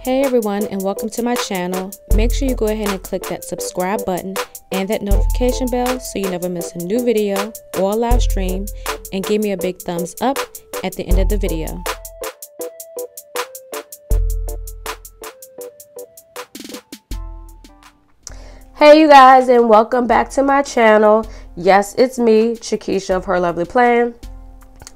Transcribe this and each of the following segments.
Hey everyone and welcome to my channel. Make sure you go ahead and click that subscribe button and that notification bell so you never miss a new video or live stream and give me a big thumbs up at the end of the video. Hey you guys and welcome back to my channel. Yes, it's me, CheKesha of Her Lovely Plan.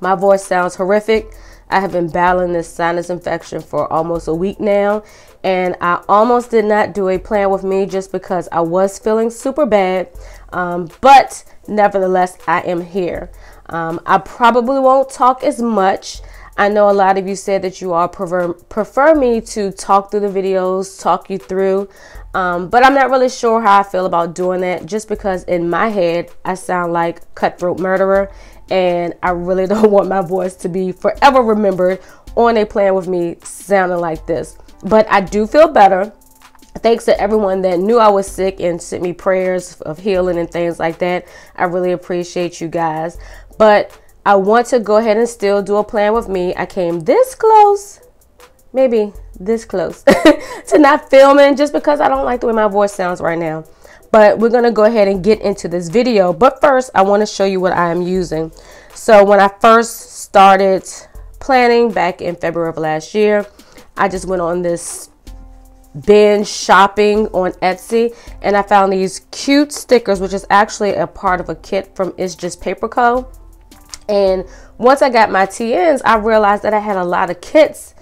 My voice sounds horrific. I have been battling this sinus infection for almost a week now, and I almost did not do a plan with me just because I was feeling super bad. Um, but nevertheless, I am here. Um, I probably won't talk as much. I know a lot of you said that you all prefer, prefer me to talk through the videos, talk you through, um, but I'm not really sure how I feel about doing that just because in my head I sound like cutthroat murderer and I really don't want my voice to be forever remembered on a plan with me sounding like this. But I do feel better. Thanks to everyone that knew I was sick and sent me prayers of healing and things like that. I really appreciate you guys. But I want to go ahead and still do a plan with me. I came this close, maybe this close, to not filming just because I don't like the way my voice sounds right now but we're going to go ahead and get into this video. But first, I want to show you what I am using. So when I first started planning back in February of last year, I just went on this binge shopping on Etsy and I found these cute stickers, which is actually a part of a kit from It's Just Paper Co. And once I got my TNs, I realized that I had a lot of kits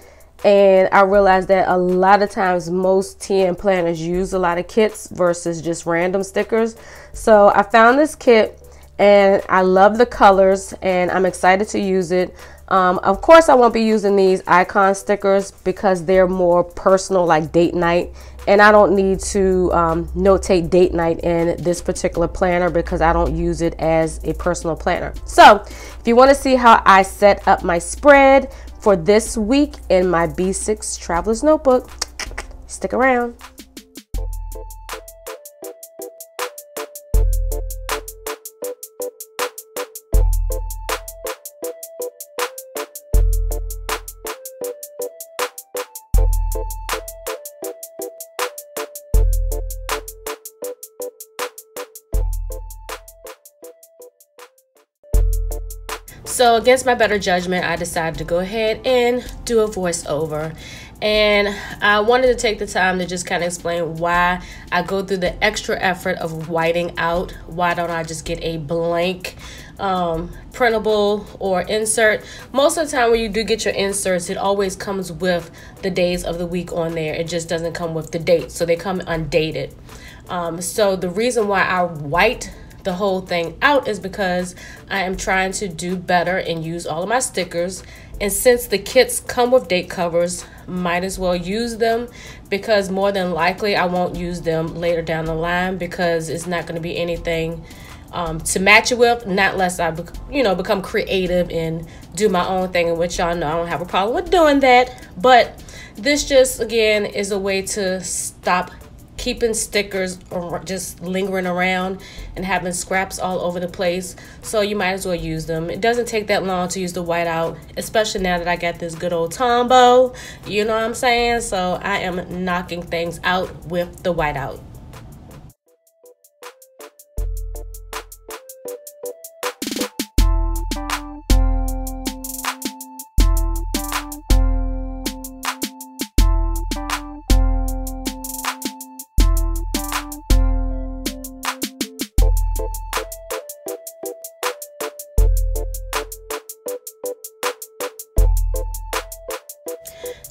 and I realized that a lot of times most TN planners use a lot of kits versus just random stickers. So I found this kit and I love the colors and I'm excited to use it. Um, of course, I won't be using these icon stickers because they're more personal, like date night. And I don't need to um, notate date night in this particular planner because I don't use it as a personal planner. So if you want to see how I set up my spread, for this week in my B6 Traveler's Notebook. Stick around. So, against my better judgment, I decided to go ahead and do a voiceover. And I wanted to take the time to just kind of explain why I go through the extra effort of whiting out. Why don't I just get a blank um, printable or insert? Most of the time, when you do get your inserts, it always comes with the days of the week on there. It just doesn't come with the date, so they come undated. Um, so, the reason why I white the whole thing out is because I am trying to do better and use all of my stickers. And since the kits come with date covers, might as well use them because more than likely I won't use them later down the line because it's not going to be anything um, to match it with, not unless I, you know, become creative and do my own thing, in which y'all know I don't have a problem with doing that. But this just, again, is a way to stop keeping stickers or just lingering around and having scraps all over the place. So you might as well use them. It doesn't take that long to use the whiteout, especially now that I got this good old Tombow. You know what I'm saying? So I am knocking things out with the whiteout.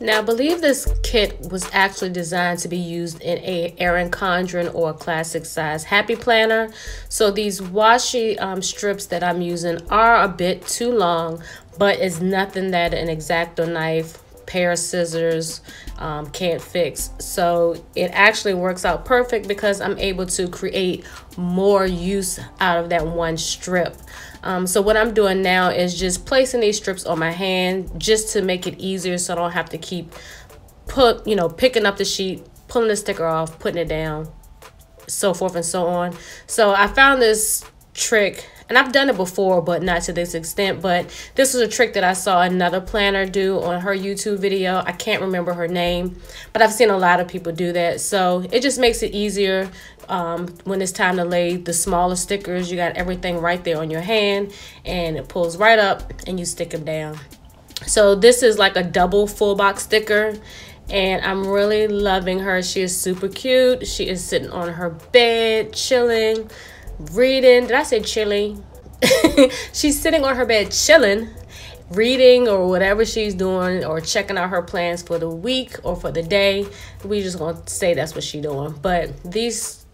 Now, I believe this kit was actually designed to be used in a Erin Condren or classic size Happy Planner. So these washi um, strips that I'm using are a bit too long, but it's nothing that an X-Acto knife pair of scissors um, can't fix. So it actually works out perfect because I'm able to create more use out of that one strip. Um, so what I'm doing now is just placing these strips on my hand just to make it easier so I don't have to keep put, you know, picking up the sheet, pulling the sticker off, putting it down, so forth and so on. So I found this trick and I've done it before, but not to this extent. But this was a trick that I saw another planner do on her YouTube video. I can't remember her name, but I've seen a lot of people do that. So it just makes it easier um, when it's time to lay the smaller stickers. You got everything right there on your hand, and it pulls right up, and you stick them down. So this is like a double full box sticker and I'm really loving her. She is super cute. She is sitting on her bed, chilling, reading. Did I say chilling? she's sitting on her bed, chilling, reading or whatever she's doing, or checking out her plans for the week or for the day. We just gonna say that's what she's doing. But these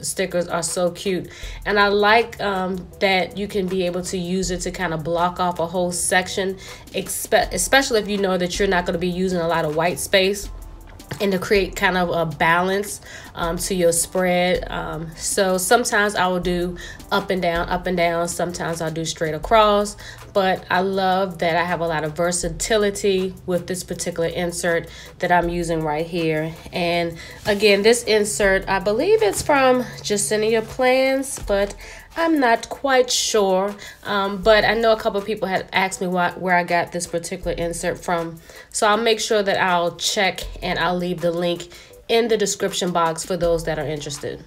stickers are so cute and i like um, that you can be able to use it to kind of block off a whole section especially if you know that you're not going to be using a lot of white space and to create kind of a balance um, to your spread. Um, so sometimes I will do up and down, up and down. Sometimes I'll do straight across. But I love that I have a lot of versatility with this particular insert that I'm using right here. And again, this insert, I believe it's from Jessenia Plans, but I'm not quite sure, um, but I know a couple people had asked me where I got this particular insert from. So I'll make sure that I'll check and I'll leave the link in the description box for those that are interested.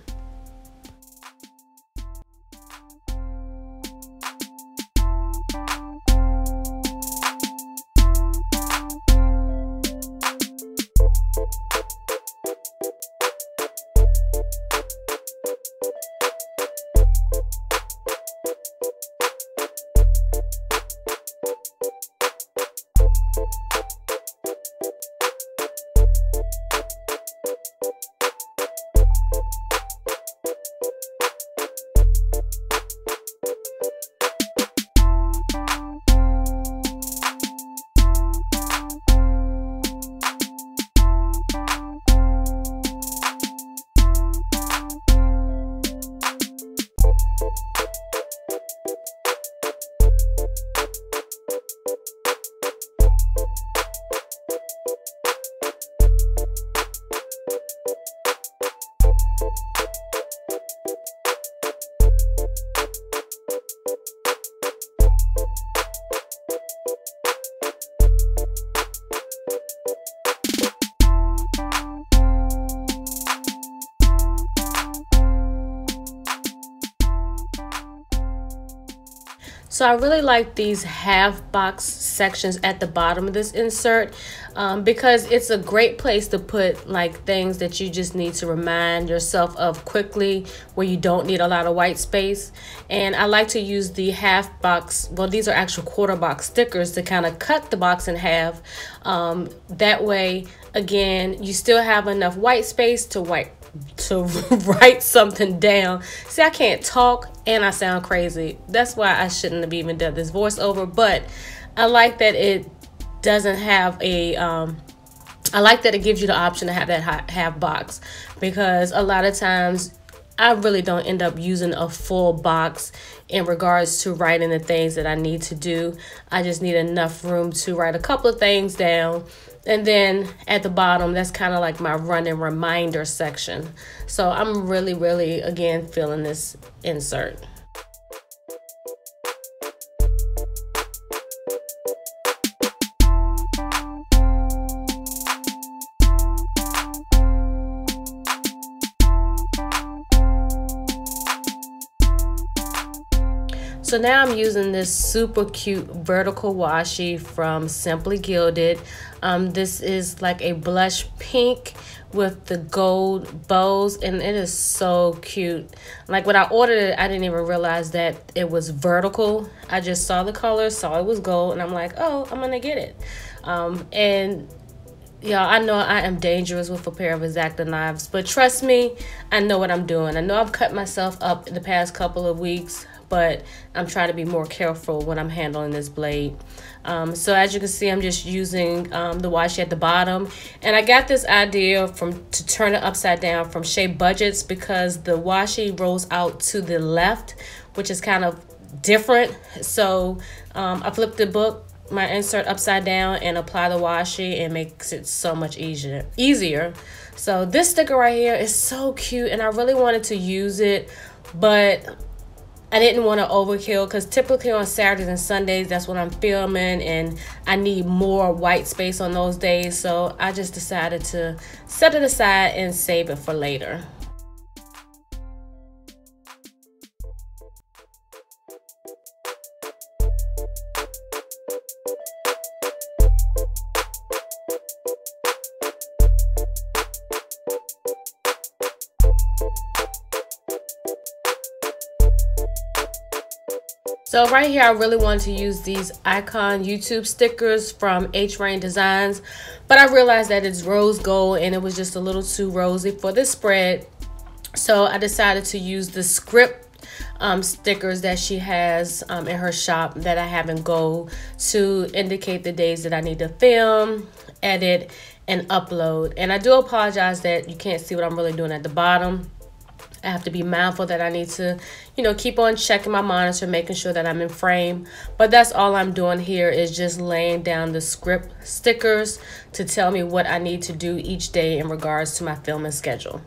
So I really like these half box sections at the bottom of this insert um, because it's a great place to put like things that you just need to remind yourself of quickly where you don't need a lot of white space. And I like to use the half box, well these are actual quarter box stickers to kind of cut the box in half. Um, that way, again, you still have enough white space to white to write something down. See, I can't talk and I sound crazy. That's why I shouldn't have even done this voiceover, but I like that it doesn't have a um I like that it gives you the option to have that half box because a lot of times I really don't end up using a full box in regards to writing the things that I need to do. I just need enough room to write a couple of things down and then at the bottom, that's kind of like my running reminder section. So I'm really, really, again, feeling this insert. So now I'm using this super cute vertical washi from Simply Gilded. Um, this is like a blush pink with the gold bows and it is so cute. Like when I ordered it, I didn't even realize that it was vertical. I just saw the color, saw it was gold and I'm like, oh, I'm gonna get it. Um, and y'all i know i am dangerous with a pair of X-Acto knives but trust me i know what i'm doing i know i've cut myself up in the past couple of weeks but I'm trying to be more careful when I'm handling this blade. Um, so as you can see, I'm just using um, the washi at the bottom. And I got this idea from to turn it upside down from Shea Budgets because the washi rolls out to the left, which is kind of different. So um, I flipped the book my insert upside down and apply the washi and makes it so much easier easier so this sticker right here is so cute and I really wanted to use it but I didn't want to overkill because typically on Saturdays and Sundays, that's when I'm filming and I need more white space on those days. So I just decided to set it aside and save it for later. So right here, I really wanted to use these icon YouTube stickers from HRane Designs, but I realized that it's rose gold and it was just a little too rosy for this spread. So I decided to use the script um, stickers that she has um, in her shop that I have in gold to indicate the days that I need to film, edit, and upload. And I do apologize that you can't see what I'm really doing at the bottom I have to be mindful that I need to, you know, keep on checking my monitor, making sure that I'm in frame. But that's all I'm doing here is just laying down the script stickers to tell me what I need to do each day in regards to my filming schedule.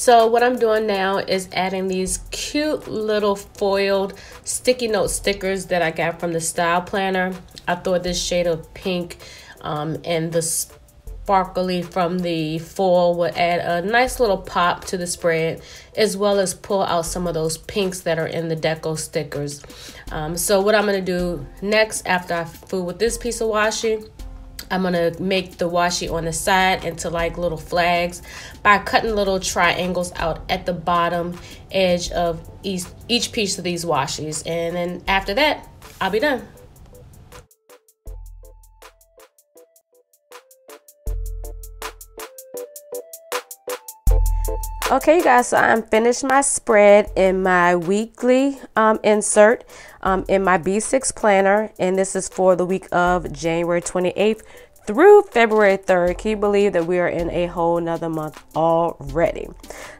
So what I'm doing now is adding these cute little foiled sticky note stickers that I got from the Style Planner. I thought this shade of pink um, and the sparkly from the foil would add a nice little pop to the spread as well as pull out some of those pinks that are in the deco stickers. Um, so what I'm going to do next after I fool with this piece of washi I'm gonna make the washi on the side into like little flags by cutting little triangles out at the bottom edge of each, each piece of these washes. And then after that, I'll be done. Okay, you guys, so I'm finished my spread in my weekly um, insert um, in my B6 planner, and this is for the week of January 28th through February 3rd. Can you believe that we are in a whole nother month already?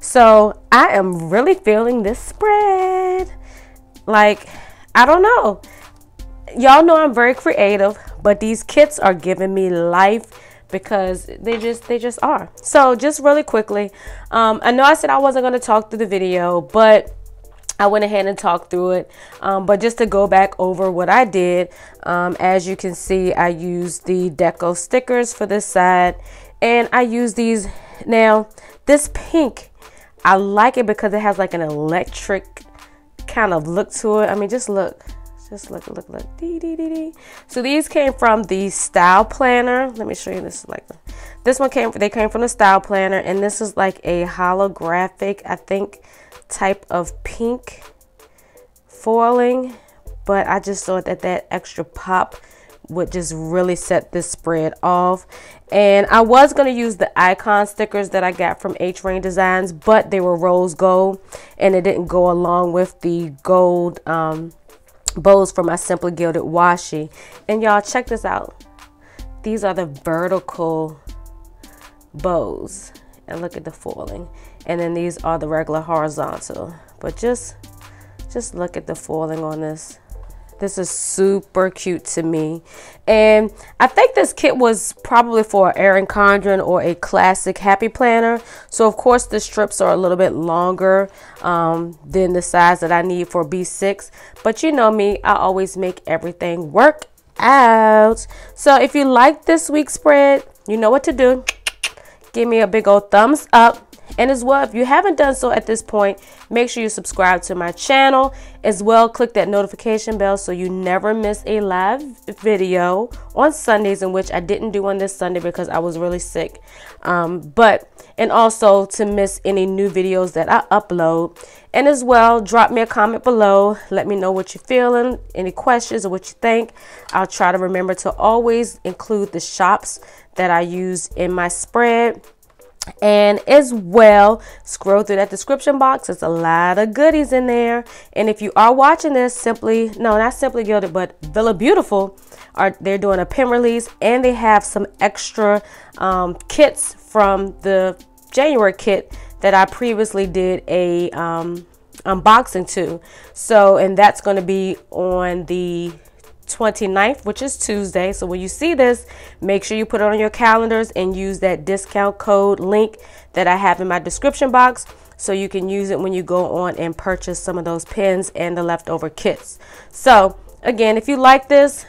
So I am really feeling this spread. Like, I don't know. Y'all know I'm very creative, but these kits are giving me life because they just they just are so just really quickly um, i know i said i wasn't going to talk through the video but I went ahead and talked through it. Um, but just to go back over what I did, um, as you can see, I used the deco stickers for this side. And I use these. Now, this pink, I like it because it has like an electric kind of look to it. I mean, just look. Just look, look, look. Dee, dee, dee, dee. So these came from the Style Planner. Let me show you this. Like this one came. They came from the Style Planner, and this is like a holographic. I think type of pink foiling, but I just thought that that extra pop would just really set this spread off. And I was going to use the icon stickers that I got from HRane Designs, but they were rose gold and it didn't go along with the gold um, bows for my Simply Gilded washi. And y'all check this out. These are the vertical bows. And look at the foiling and then these are the regular horizontal but just just look at the foiling on this this is super cute to me. And I think this kit was probably for Erin Condren or a classic happy planner. So of course the strips are a little bit longer um, than the size that I need for B6 but you know me I always make everything work out. So if you like this week's spread you know what to do. Give me a big old thumbs up And as well, if you haven't done so at this point, make sure you subscribe to my channel. As well, click that notification bell so you never miss a live video on Sundays, in which I didn't do on this Sunday because I was really sick. Um, but, and also to miss any new videos that I upload. And as well, drop me a comment below. Let me know what you're feeling, any questions or what you think. I'll try to remember to always include the shops that I use in my spread and as well scroll through that description box. There's a lot of goodies in there. And if you are watching this simply no not simply gilded but villa beautiful are they're doing a pin release and they have some extra um, kits from the january kit that i previously did a um, unboxing to. So and that's going to be on the 29th, which is Tuesday. So when you see this, make sure you put it on your calendars and use that discount code link that I have in my description box so you can use it when you go on and purchase some of those pins and the leftover kits. So again, if you like this,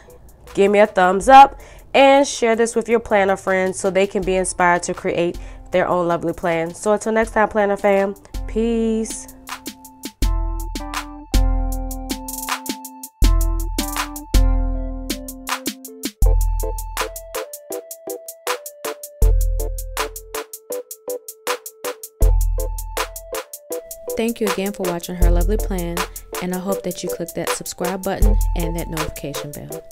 give me a thumbs up and share this with your planner friends so they can be inspired to create their own lovely plan. So until next time, planner fam, peace. Thank you again for watching Her Lovely Plan, and I hope that you click that subscribe button and that notification bell.